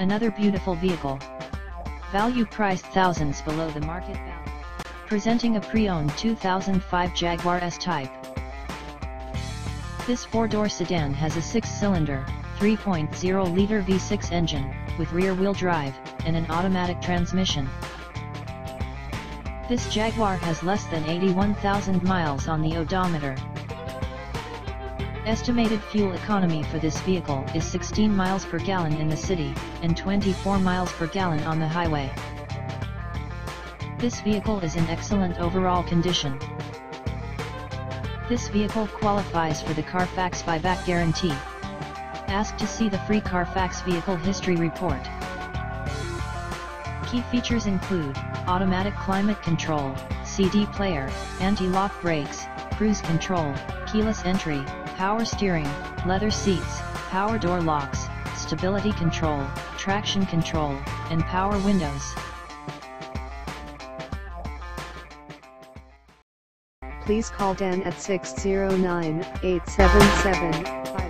Another beautiful vehicle. Value priced thousands below the market value. Presenting a pre-owned 2005 Jaguar S-Type. This four-door sedan has a six-cylinder, 3.0-liter V6 engine, with rear-wheel drive, and an automatic transmission. This Jaguar has less than 81,000 miles on the odometer. Estimated fuel economy for this vehicle is 16 miles per gallon in the city, and 24 miles per gallon on the highway. This vehicle is in excellent overall condition. This vehicle qualifies for the Carfax buyback guarantee. Ask to see the free Carfax vehicle history report. Key features include, automatic climate control, CD player, anti-lock brakes, cruise control, keyless entry, power steering, leather seats, power door locks, stability control, traction control, and power windows. Please call Dan at 609 877 5000.